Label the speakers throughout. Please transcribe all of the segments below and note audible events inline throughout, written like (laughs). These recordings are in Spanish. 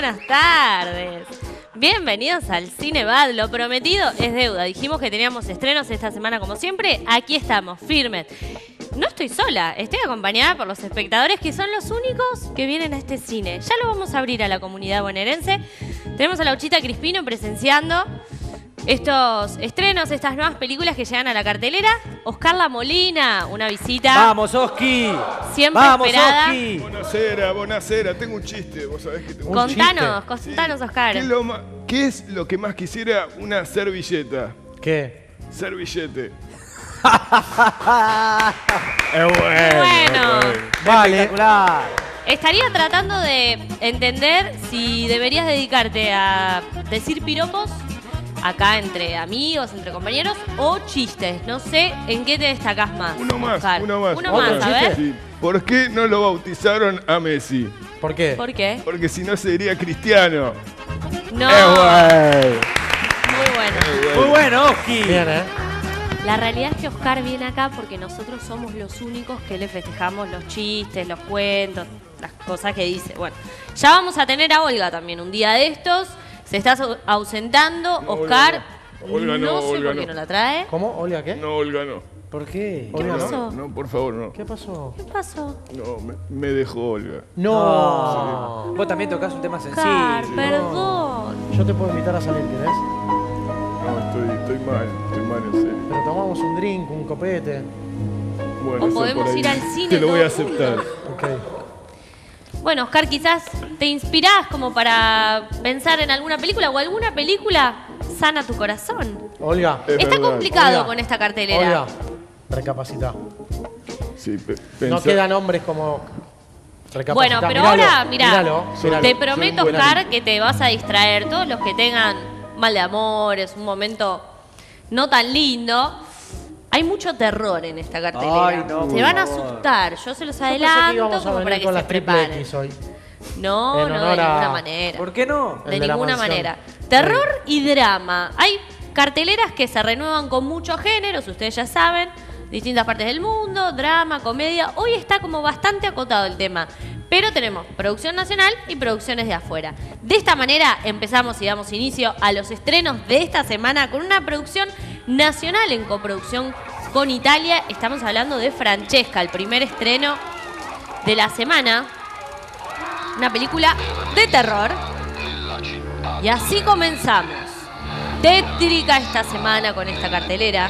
Speaker 1: buenas tardes. Bienvenidos al Cinebad. Lo prometido es deuda. Dijimos que teníamos estrenos esta semana como siempre. Aquí estamos, firmes. No estoy sola, estoy acompañada por los espectadores que son los únicos que vienen a este cine. Ya lo vamos a abrir a la comunidad bonaerense. Tenemos a Lauchita Crispino presenciando estos estrenos, estas nuevas películas que llegan a la cartelera. Oscar La Molina, una visita
Speaker 2: Vamos, Oski.
Speaker 1: siempre
Speaker 2: Vamos,
Speaker 1: esperada.
Speaker 2: Oski.
Speaker 3: Buenasera, buenasera. Tengo un chiste, vos sabés que tengo un
Speaker 1: Contanos,
Speaker 2: chiste.
Speaker 1: contanos, Oscar.
Speaker 3: ¿Qué es, lo ma- qué es lo que más quisiera una servilleta?
Speaker 2: ¿Qué?
Speaker 3: Servillete. (laughs)
Speaker 2: Es bueno.
Speaker 1: Bueno,
Speaker 2: Vale.
Speaker 1: Estaría tratando de entender si deberías dedicarte a decir piropos acá entre amigos, entre compañeros, o chistes. No sé en qué te destacás más.
Speaker 3: Uno más,
Speaker 1: Oscar.
Speaker 3: uno más.
Speaker 1: Uno
Speaker 2: ¿Otro
Speaker 1: más, a ver.
Speaker 3: Sí. ¿Por qué no lo bautizaron a Messi?
Speaker 2: ¿Por qué?
Speaker 1: ¿Por qué?
Speaker 3: Porque si no sería cristiano.
Speaker 1: No,
Speaker 3: bueno.
Speaker 1: muy bueno.
Speaker 2: Muy bueno, Oski. Bien, ¿eh?
Speaker 1: La realidad es que Oscar viene acá porque nosotros somos los únicos que le festejamos los chistes, los cuentos, las cosas que dice. Bueno, ya vamos a tener a Olga también un día de estos. Se está au- ausentando.
Speaker 3: No,
Speaker 1: Oscar,
Speaker 3: Olga no. Olga no,
Speaker 1: no sé
Speaker 3: Olga
Speaker 1: por qué
Speaker 3: no.
Speaker 1: no la trae.
Speaker 2: ¿Cómo? ¿Olga qué?
Speaker 3: No, Olga, no.
Speaker 2: ¿Por qué?
Speaker 1: ¿Qué
Speaker 2: Olga,
Speaker 1: pasó?
Speaker 3: No, por favor, no.
Speaker 2: ¿Qué pasó?
Speaker 1: ¿Qué pasó?
Speaker 3: No, me, me dejó Olga.
Speaker 2: No.
Speaker 4: Vos también tocas un tema sencillo.
Speaker 1: Oscar, perdón.
Speaker 2: Yo te puedo invitar a salir, ¿querés?
Speaker 3: No, estoy, estoy mal, estoy mal en serio.
Speaker 2: Pero tomamos un drink, un copete.
Speaker 3: Bueno,
Speaker 1: O podemos ir al cine
Speaker 3: Te lo voy a aceptar.
Speaker 2: Ok.
Speaker 1: Bueno, Oscar, quizás te inspirás como para pensar en alguna película o alguna película sana tu corazón.
Speaker 2: Olga.
Speaker 3: Es
Speaker 1: Está
Speaker 3: verdad.
Speaker 1: complicado
Speaker 2: Olga.
Speaker 1: con esta cartelera.
Speaker 2: Olga. Recapacita.
Speaker 3: Sí, pe-
Speaker 2: No
Speaker 3: pensá-
Speaker 2: quedan hombres como. Recapacita.
Speaker 1: Bueno, pero
Speaker 2: Míralo,
Speaker 1: ahora, mira,
Speaker 2: míralo, míralo.
Speaker 1: te prometo,
Speaker 3: Soy un buen
Speaker 1: Oscar, que te vas a distraer. Todos los que tengan mal de amores, un momento no tan lindo. Hay mucho terror en esta cartelera.
Speaker 4: Ay, no,
Speaker 1: se van a asustar. Yo se los
Speaker 2: que
Speaker 1: adelanto como para que se preparen.
Speaker 2: Hoy.
Speaker 1: No, no, de ninguna manera.
Speaker 4: ¿Por qué no?
Speaker 1: De ninguna manera. Terror y drama. Hay carteleras que se renuevan con muchos géneros, ustedes ya saben, distintas partes del mundo, drama, comedia. Hoy está como bastante acotado el tema. Pero tenemos producción nacional y producciones de afuera. De esta manera empezamos y damos inicio a los estrenos de esta semana con una producción nacional en coproducción con Italia. Estamos hablando de Francesca, el primer estreno de la semana. Una película de terror. Y así comenzamos. Tétrica esta semana con esta cartelera.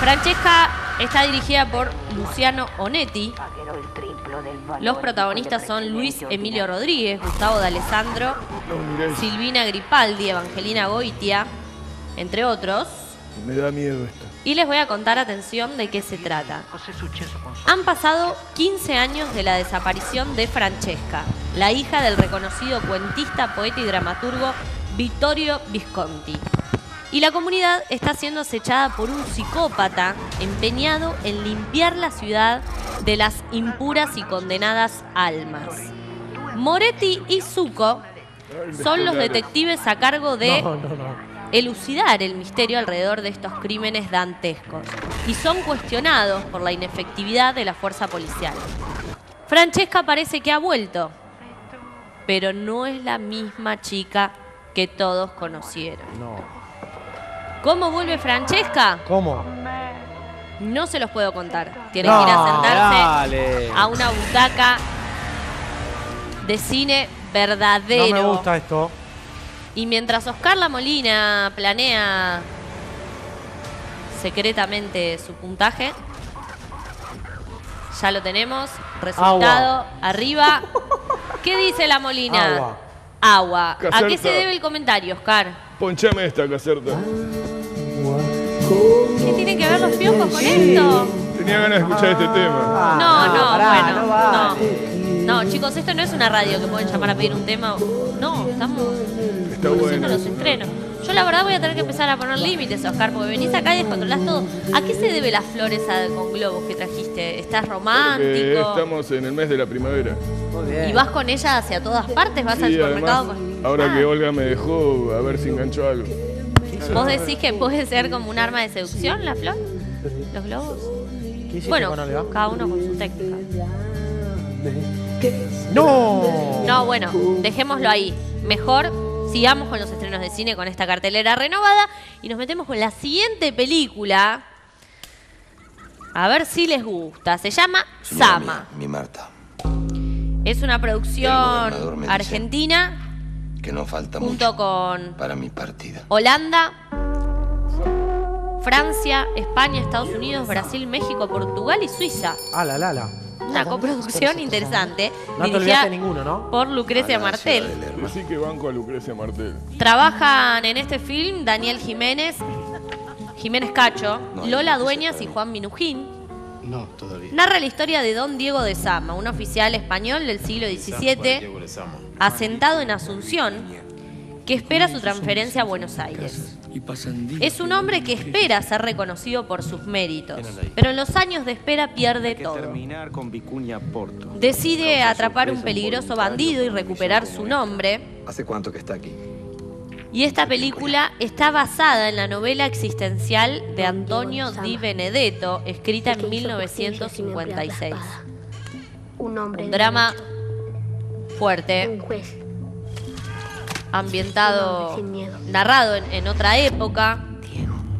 Speaker 1: Francesca está dirigida por Luciano Onetti. Los protagonistas son Luis Emilio Rodríguez, Gustavo D'Alessandro, Silvina Gripaldi, Evangelina Goitia, entre otros.
Speaker 3: Me da miedo esto.
Speaker 1: Y les voy a contar, atención, de qué se trata. Han pasado 15 años de la desaparición de Francesca, la hija del reconocido cuentista, poeta y dramaturgo Vittorio Visconti. Y la comunidad está siendo acechada por un psicópata empeñado en limpiar la ciudad de las impuras y condenadas almas. Moretti y Zucco son los detectives a cargo de
Speaker 2: No, no, no.
Speaker 1: Elucidar el misterio alrededor de estos crímenes dantescos y son cuestionados por la inefectividad de la fuerza policial. Francesca parece que ha vuelto, pero no es la misma chica que todos conocieron.
Speaker 2: No.
Speaker 1: ¿Cómo vuelve Francesca?
Speaker 2: ¿Cómo?
Speaker 1: No se los puedo contar. Tienen
Speaker 2: No,
Speaker 1: que ir a sentarse
Speaker 4: Dale.
Speaker 1: a una butaca de cine verdadero.
Speaker 2: No me gusta esto.
Speaker 1: Y mientras Oscar La Molina planea secretamente su puntaje, ya lo tenemos. Resultado arriba. (laughs) ¿Qué dice La Molina?
Speaker 2: Agua.
Speaker 1: Agua. ¿A qué se debe el comentario, Oscar?
Speaker 3: Ponchame esta, Caserta.
Speaker 1: ¿Qué tienen que ver los piojos con esto?
Speaker 3: Tenía ganas de escuchar este tema.
Speaker 1: No, no,
Speaker 4: pará,
Speaker 1: bueno,
Speaker 4: no
Speaker 1: no. chicos, esto no es una radio que pueden llamar a pedir un tema. No, estamos
Speaker 3: Está bueno.
Speaker 1: los entrenos. Yo la verdad voy a tener que empezar a poner límites, Oscar, porque venís acá y descontrolás todo. ¿A qué se debe la flor esa con globos que trajiste? ¿Estás
Speaker 3: Porque
Speaker 1: romántico?
Speaker 3: estamos en el mes de la primavera.
Speaker 4: Muy bien.
Speaker 1: ¿Y vas con ella hacia todas partes? ¿Vas al supermercado
Speaker 3: además,
Speaker 1: con...?
Speaker 3: ahora
Speaker 1: Ah,
Speaker 3: que Olga me dejó, a ver si enganchó algo.
Speaker 1: ¿Vos decís que puede ser como un arma de seducción la flor? ¿Los globos?
Speaker 2: ¿Qué hiciste
Speaker 1: Bueno,
Speaker 2: con Olga?
Speaker 1: cada uno con su técnica.
Speaker 2: ¡No!
Speaker 1: No, bueno, dejémoslo ahí. Mejor sigamos con los estrenos de cine con esta cartelera renovada y nos metemos con la siguiente película. A ver si les gusta. Se llama
Speaker 5: Señora
Speaker 1: Sama.
Speaker 5: mía, mi Marta,
Speaker 1: Es una producción argentina
Speaker 5: que no falta
Speaker 1: junto
Speaker 5: mucho
Speaker 1: con
Speaker 5: para mi partida.
Speaker 1: Holanda, Francia, España, Estados Unidos, Brasil, México, Portugal y Suiza.
Speaker 2: Ah, la, la, la.
Speaker 1: Una coproducción interesante.
Speaker 2: No te olvidaste ninguno, ¿no?
Speaker 1: por Lucrecia Martel.
Speaker 3: Decí que banco a Lucrecia Martel.
Speaker 1: Trabajan en este film Daniel Jiménez, Jiménez Cacho, Lola Dueñas y Juan Minujín.
Speaker 6: No, todavía.
Speaker 1: Narra la historia de Don Diego de Sama, un oficial español del siglo XVII, asentado en Asunción, que espera su transferencia a Buenos Aires. Es un hombre que espera ser reconocido por sus méritos, pero en los años de espera pierde todo.
Speaker 6: terminar con Vicuña Porto.
Speaker 1: Decide atrapar un peligroso bandido y recuperar su nombre.
Speaker 5: ¿Hace cuánto que está aquí?
Speaker 1: Y esta película está basada en la novela existencial de Antonio Di Benedetto, escrita en 1956.
Speaker 7: Un
Speaker 1: drama fuerte,
Speaker 7: juez.
Speaker 1: Ambientado,
Speaker 7: Sin miedo.
Speaker 1: narrado en, en otra época,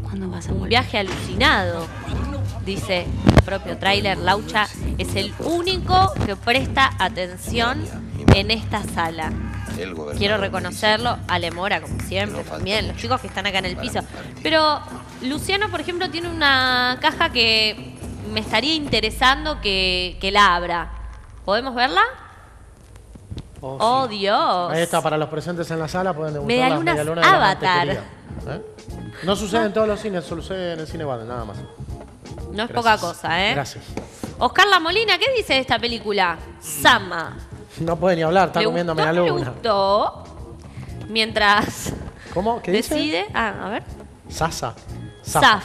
Speaker 8: ¿Cuándo vas a
Speaker 1: un
Speaker 8: volver?
Speaker 1: viaje alucinado. Dice el propio tráiler, Laucha es el único que presta atención en esta sala. Quiero reconocerlo, a Lemora, como siempre, también, los chicos que están acá en el piso. Pero Luciano, por ejemplo, tiene una caja que me estaría interesando que, que la abra. ¿Podemos verla?
Speaker 2: Oh,
Speaker 1: ¡Oh,
Speaker 2: sí.
Speaker 1: Dios!
Speaker 2: Ahí está, para los presentes en la sala pueden degustar
Speaker 1: Medialunas
Speaker 2: las medialunas de la
Speaker 1: Avatar.
Speaker 2: mantequería. ¿Eh? No sucede en todos los cines, sucede en el cine Baden, nada más.
Speaker 1: No es
Speaker 2: Gracias.
Speaker 1: poca cosa, ¿eh?
Speaker 2: Gracias.
Speaker 1: Oscar La Molina, ¿qué dice de esta película? Sama.
Speaker 2: No puede ni hablar, está
Speaker 1: ¿Le
Speaker 2: comiendo medialuna.
Speaker 1: gustó? Mientras
Speaker 2: ¿Cómo? ¿Qué dice?
Speaker 1: decide... Ah, a ver.
Speaker 2: Sasa.
Speaker 1: Saf.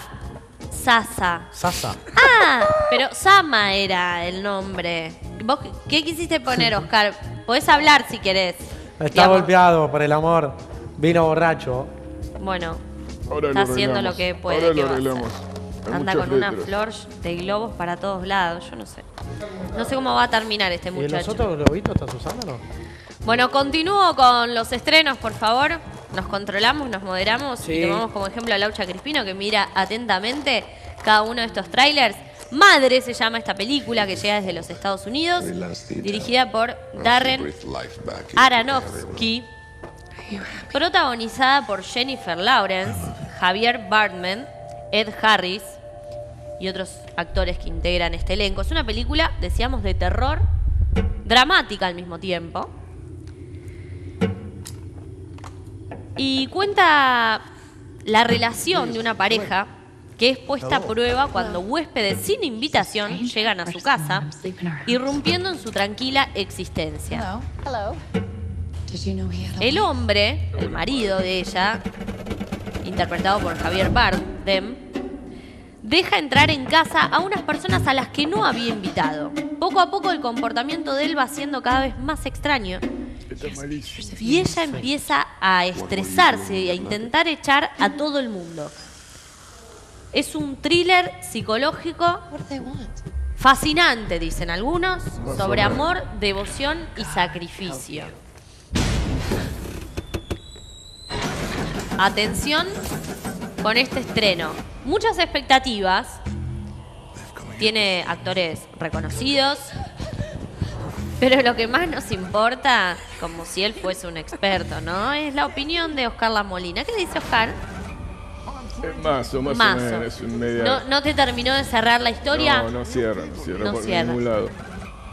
Speaker 1: Sasa.
Speaker 2: Sasa.
Speaker 1: Ah, pero Sama era el nombre. ¿Vos qué quisiste poner, (laughs) Oscar? Podés hablar si querés.
Speaker 2: Está
Speaker 1: Digamos,
Speaker 2: golpeado por el amor. Vino borracho.
Speaker 1: Bueno,
Speaker 3: Ahora
Speaker 1: está
Speaker 3: lo
Speaker 1: haciendo lo que puede.
Speaker 3: Ahora
Speaker 1: ¿qué
Speaker 3: lo
Speaker 1: va a hacer?
Speaker 3: arreglamos. Hay
Speaker 1: Anda con una
Speaker 3: letras.
Speaker 1: flor de globos para todos lados. Yo no sé. No sé cómo va a terminar este
Speaker 2: ¿Y los
Speaker 1: muchacho.
Speaker 2: otros globitos estás usando no?
Speaker 1: Bueno, continúo con los estrenos, por favor. Nos controlamos, nos moderamos y tomamos como ejemplo a Laucha Crispino que mira atentamente cada uno de estos trailers. Madre se llama esta película que llega desde los Estados Unidos, dirigida por Darren Aronofsky, protagonizada por Jennifer Lawrence, Javier Bardem, Ed Harris y otros actores que integran este elenco. Es una película, decíamos, de terror, dramática al mismo tiempo. Y cuenta la relación de una pareja que es puesta a prueba cuando huéspedes sin invitación llegan a su casa, irrumpiendo en su tranquila existencia. El hombre, el marido de ella, interpretado por Javier Bardem, deja entrar en casa a unas personas a las que no había invitado. Poco a poco el comportamiento de él va siendo cada vez más extraño y ella empieza a estresarse y a intentar echar a todo el mundo. Es un thriller psicológico fascinante, dicen algunos, sobre amor, devoción y sacrificio. Atención con este estreno. Muchas expectativas. Tiene actores reconocidos. Pero lo que más nos importa, como si él fuese un experto, ¿no? Es la opinión de Oscar La Molina. ¿Qué dice Oscar?
Speaker 3: Eh, Mazo, más
Speaker 1: Mazo.
Speaker 3: o menos. Es un media.
Speaker 1: ¿No, ¿No te terminó de cerrar la historia?
Speaker 3: No, no cierra, no cierra
Speaker 1: No
Speaker 3: por
Speaker 1: cierra.
Speaker 3: ningún lado.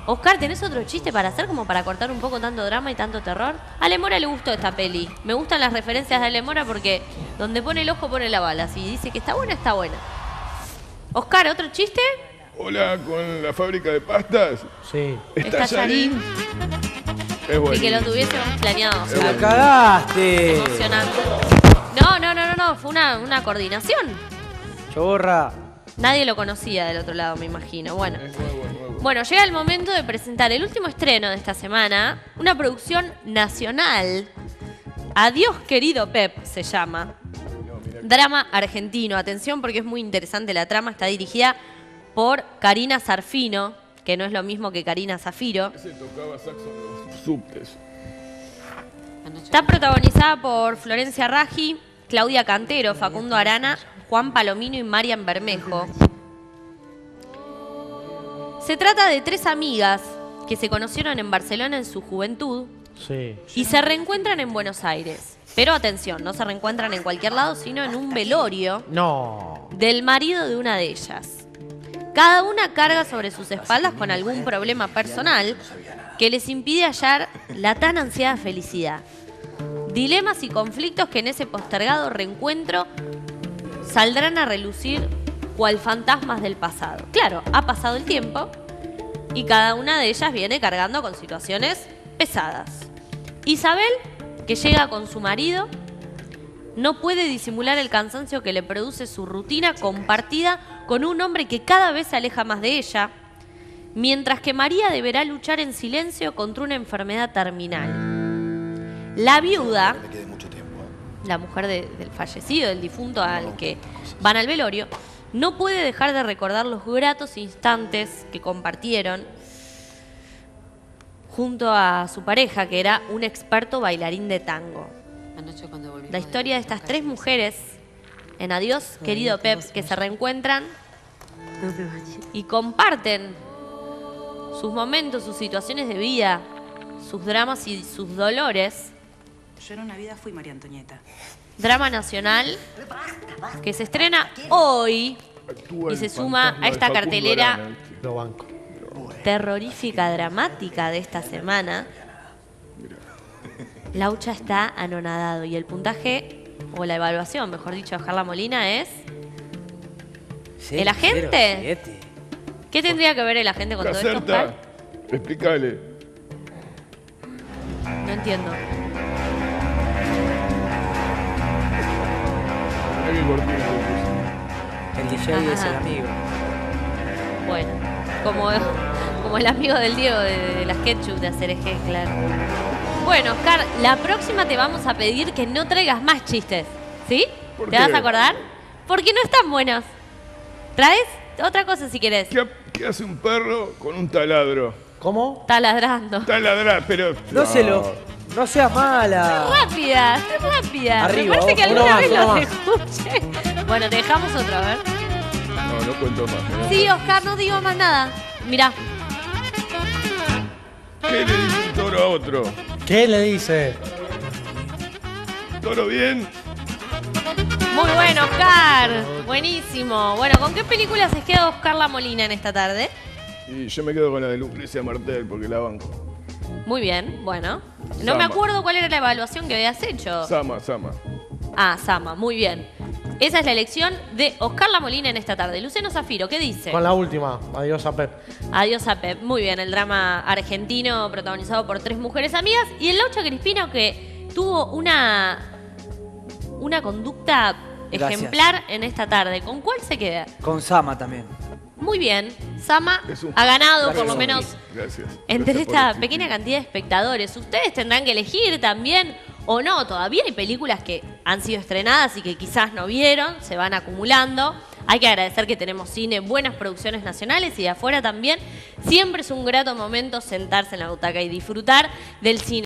Speaker 1: Oscar, ¿tenés otro chiste para hacer como para cortar un poco tanto drama y tanto terror? A Lemora le gustó esta peli. Me gustan las referencias de Lemora porque donde pone el ojo pone la bala. Si dice que está buena, está buena. Oscar, ¿otro chiste?
Speaker 3: Hola, con la fábrica de pastas.
Speaker 2: Sí.
Speaker 3: ¿Está
Speaker 1: Está Yarin.
Speaker 3: Es bueno.
Speaker 1: Y que lo tuviésemos planeado,
Speaker 4: ¡La cagaste!
Speaker 1: Emocionante. No. Fue una, una coordinación.
Speaker 4: Chorra.
Speaker 1: Nadie lo conocía del otro lado, me imagino. Bueno. Bueno, llega el momento de presentar el último estreno de esta semana, una producción nacional. Adiós, querido Pep, se llama. Drama argentino. Atención porque es muy interesante la trama. Está dirigida por Karina Sarfino. que no es lo mismo que Karina Zafiro.
Speaker 3: Se tocaba saxo en los subtes.
Speaker 1: Está protagonizada por Florencia Raggi, Claudia Cantero, Facundo Arana, Juan Palomino y Marian Bermejo. Se trata de tres amigas que se conocieron en Barcelona en su juventud
Speaker 2: Sí.
Speaker 1: y se reencuentran en Buenos Aires. Pero atención, no se reencuentran en cualquier lado, sino en un velorio
Speaker 2: No.
Speaker 1: del marido de una de ellas. Cada una carga sobre sus espaldas con algún problema personal que les impide hallar la tan ansiada felicidad. Dilemas y conflictos que en ese postergado reencuentro saldrán a relucir cual fantasmas del pasado. Claro, ha pasado el tiempo y cada una de ellas viene cargando con situaciones pesadas. Isabel, que llega con su marido, no puede disimular el cansancio que le produce su rutina compartida con un hombre que cada vez se aleja más de ella, mientras que María deberá luchar en silencio contra una enfermedad terminal. La viuda, la mujer de- del fallecido, del difunto al que van al velorio, no puede dejar de recordar los gratos instantes que compartieron junto a su pareja, que era un experto bailarín de tango. La historia de estas tres mujeres en Adiós, querido Pep, que se reencuentran y comparten sus momentos, sus situaciones de vida, sus dramas y sus dolores.
Speaker 8: Yo en una vida fui María Antonieta.
Speaker 1: Drama nacional que se estrena hoy y se suma a esta cartelera terrorífica, dramática de esta semana. Laucha está anonadado y el puntaje, o la evaluación, mejor dicho, de Carla Molina es... ¿El agente?
Speaker 4: 07.
Speaker 1: ¿Qué tendría que ver el agente con todo esto,
Speaker 3: explícale.
Speaker 1: No entiendo.
Speaker 3: Cortina.
Speaker 4: El DJ es el amigo.
Speaker 1: Bueno, como, como el amigo del Diego de, de las ketchup de hacer eje, claro. Bueno, Oscar, la próxima te vamos a pedir que no traigas más chistes. ¿Sí?
Speaker 3: ¿Por
Speaker 1: ¿Te
Speaker 3: qué?
Speaker 1: vas a acordar? Porque no están buenos. ¿Traes? Otra cosa si querés.
Speaker 3: ¿Qué, qué hace un perro con un taladro?
Speaker 2: ¿Cómo?
Speaker 1: Está ladrando.
Speaker 3: Taladrar, pero.
Speaker 4: No se lo. No seas mala.
Speaker 1: Rápida, rápida.
Speaker 4: Arriba,
Speaker 1: Me parece que alguna vez
Speaker 2: más,
Speaker 1: los escuché. Bueno, te dejamos otro, a ver.
Speaker 3: No, no cuento más. ¿no?
Speaker 1: Sí, Oscar, no digo más nada. Mirá.
Speaker 3: ¿Qué le dice un toro a otro?
Speaker 2: ¿Qué le dice?
Speaker 3: ¿Toro bien?
Speaker 1: Muy bueno, Oscar. Buenísimo. Bueno, ¿con qué película se queda Oscar La Molina en esta tarde?
Speaker 3: Y yo me quedo con la de Lucrecia Martel porque la banco.
Speaker 1: Muy bien, bueno. No
Speaker 3: Sama.
Speaker 1: me acuerdo cuál era la evaluación que habías hecho.
Speaker 3: Sama, Sama.
Speaker 1: Ah, Sama, muy bien. Esa es la elección de Oscar La Molina en esta tarde. Luciano Zafiro, ¿qué dice?
Speaker 2: Con la última. Adiós a Pep.
Speaker 1: Adiós a Pep. Muy bien, el drama argentino protagonizado por tres mujeres amigas. Y el Laucha Crispino que tuvo una, una conducta
Speaker 4: Gracias.
Speaker 1: ejemplar en esta tarde. ¿Con cuál se queda?
Speaker 4: Con Sama también.
Speaker 1: Muy bien. Sama
Speaker 3: un-
Speaker 1: ha ganado por lo menos.
Speaker 3: Gracias.
Speaker 1: entre
Speaker 3: Gracias
Speaker 1: esta pequeña cantidad de espectadores. Ustedes tendrán que elegir también o no. Todavía hay películas que han sido estrenadas y que quizás no vieron, se van acumulando. Hay que agradecer que tenemos cine, buenas producciones nacionales y de afuera también. Siempre es un grato momento sentarse en la butaca y disfrutar del cine.